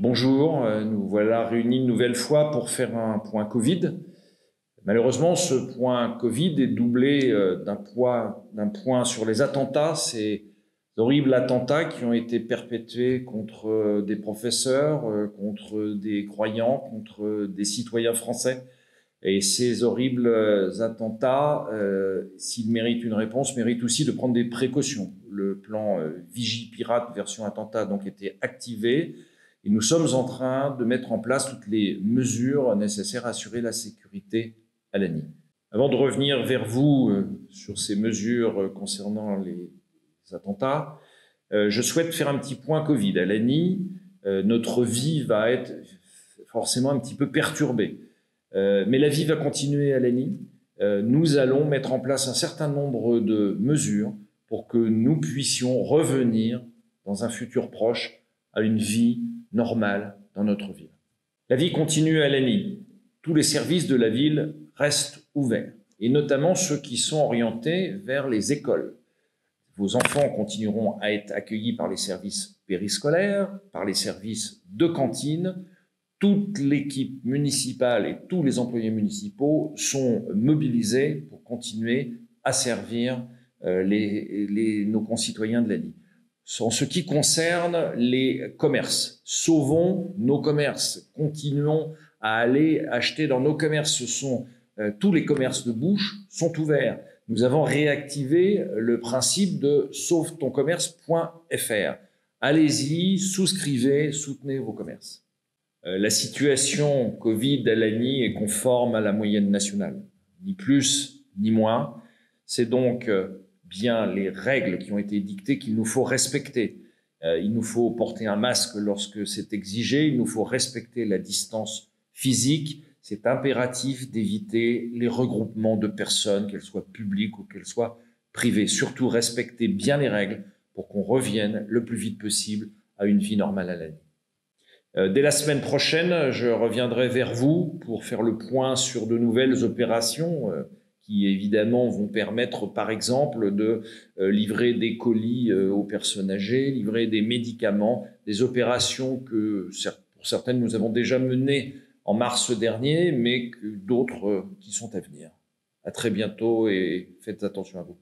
Bonjour, euh, nous voilà réunis une nouvelle fois pour faire un point Covid. Malheureusement, ce point Covid est doublé euh, d'un point, sur les attentats, ces horribles attentats qui ont été perpétués contre euh, des professeurs, contre des croyants, contre des citoyens français. Et ces horribles attentats, s'ils méritent une réponse, méritent aussi de prendre des précautions. Le plan Vigie Pirate version attentat a donc été activé. Et nous sommes en train de mettre en place toutes les mesures nécessaires à assurer la sécurité à l'ANI. Avant de revenir vers vous euh, sur ces mesures euh, concernant les attentats, euh, je souhaite faire un petit point Covid. À l'ANI, notre vie va être forcément un petit peu perturbée. mais la vie va continuer à l'ANI. nous allons mettre en place un certain nombre de mesures pour que nous puissions revenir dans un futur proche à une vie normale dans notre ville. La vie continue à l'ANI. Tous les services de la ville restent ouverts, et notamment ceux qui sont orientés vers les écoles. Vos enfants continueront à être accueillis par les services périscolaires, par les services de cantine. Toute l'équipe municipale et tous les employés municipaux sont mobilisés pour continuer à servir euh, nos concitoyens de l'ANI en ce qui concerne les commerces. Sauvons nos commerces, continuons à aller acheter dans nos commerces. Ce sont euh, tous les commerces de bouche sont ouverts. Nous avons réactivé le principe de sauvetonCommerce.fr. Allez-y, souscrivez, soutenez vos commerces. Euh, la situation Covid à l'ANI est conforme à la moyenne nationale, ni plus ni moins. C'est donc euh, bien les règles qui ont été dictées qu'il nous faut respecter. Euh, il nous faut porter un masque lorsque c'est exigé, il nous faut respecter la distance physique. C'est impératif d'éviter les regroupements de personnes, qu'elles soient publiques ou qu'elles soient privées. Surtout respecter bien les règles pour qu'on revienne le plus vite possible à une vie normale à l'année. Euh, dès la semaine prochaine, je reviendrai vers vous pour faire le point sur de nouvelles opérations. Euh, qui évidemment vont permettre, par exemple, de euh, livrer des colis euh, aux personnes âgées, livrer des médicaments, des opérations que pour certaines nous avons déjà menées en mars dernier, mais d'autres euh, qui sont à venir. À très bientôt et faites attention à vous.